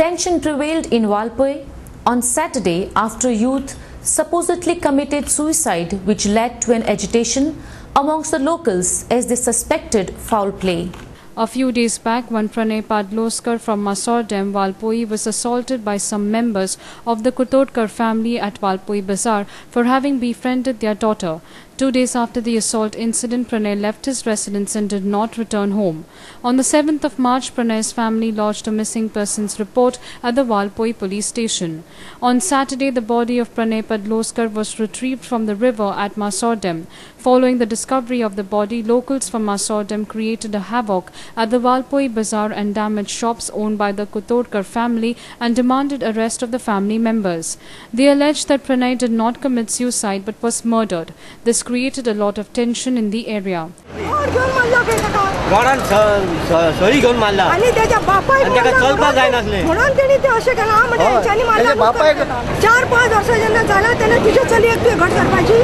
Tension prevailed in Valpoi on Saturday after youth supposedly committed suicide which led to an agitation amongst the locals as they suspected foul play. A few days back, one Pranay Padloskar from Masordem, Valpoi was assaulted by some members of the Kutodkar family at Valpoi Bazaar for having befriended their daughter. Two days after the assault incident, Pranay left his residence and did not return home. On the 7th of March, Pranay's family lodged a missing persons report at the Valpoi police station. On Saturday, the body of Pranay Padloskar was retrieved from the river at Masordem. Following the discovery of the body, locals from Masordem created a havoc at the Valpoi Bazaar and damaged shops owned by the Kutodkar family and demanded arrest of the family members. They alleged that Pranay did not commit suicide but was murdered. This created a lot of tension in the area. सरी घेऊन मारला आणि त्याच्या बापाय आणि त्याका चलपाक जायनासले. म्हणून त्याने ते असे केला. हा म्हणजे मारला बापाय-. चार पाच वर्ष ज्यांना झाला. त्याने तुझ्या चली एक तुझी घट करपाची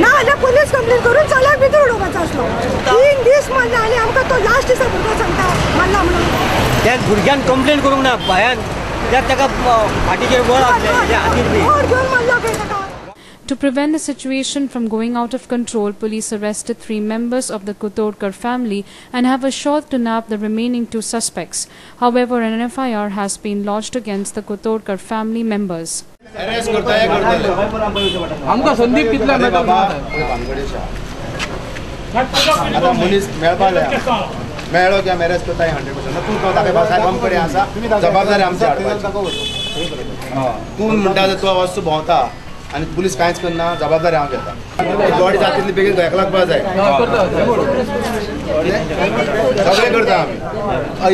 ना आल्या पोलीस कंप्लेंट करून चला भितर उडोवपाचो असलो. तीन दीस मारला आमकां तो लास्ट दिसा भुरगो सांगता मारला म्हणून. त्या भुरग्यान कंप्लेंट करूंक ना भयान त्यात ताका फाटीचेर आपले त्याच्या हातीर बी. मारला. To prevent the situation from going out of control, police arrested three members of the Kutodkar family and have assured to nab the remaining two suspects. However, an FIR has been lodged against the Kutodkar family members. Arrest करता हे करतले आमकां संदीप कितल्या मेळटा आतां मनीस मेळपा जाय मेळ्ळो की आमी अरेस्ट करता हंड्रेड पर्संट तूं तो ताका साहेब आमचे कडेन आसा जबाबदारी आमची हाडपाची तूं म्हणटा तो वस्तू भोंवता आनी पुलीस कांयच करना जबाबदारी हांव घेता बॉडी जाता तितली बेगीन घराक लागपा जाय सगळें करता आमी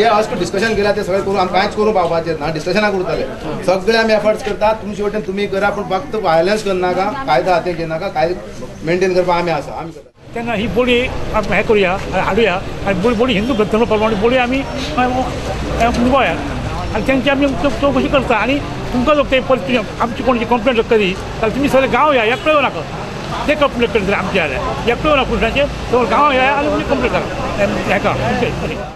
हे अशें डिस्कशन केला ते सगळें करून आमी कांयच करूं पावपाचें ना डिस्कशनाक उरतले सगळे आमी एफर्ट्स करता तुमचे वटेन तुमी करा पूण फक्त वायलन्स करनाका कायदा हातीक घेनाका कायदो मेंटेन करपाक आमी आसा आमी करता. त्यांना ही बोली आपण हे करूया हाडूया आणि बोली बोली हिंदू धर्म प्रमाणे बोली आम्ही निभोया आणि त्यांची आम्ही चौकशी करता आणि तुमकां जर ते परत आमची कोणाची कंप्लेंट जर करी जाल्यार तुमी सगळे गांव या एकटो येऊ नाका ते कंप्लेंट करता आमचे जाल्यार एकटो येऊ ना पुलिसांचे तो गांव या आनी तुमी कंप्लेंट करा हेका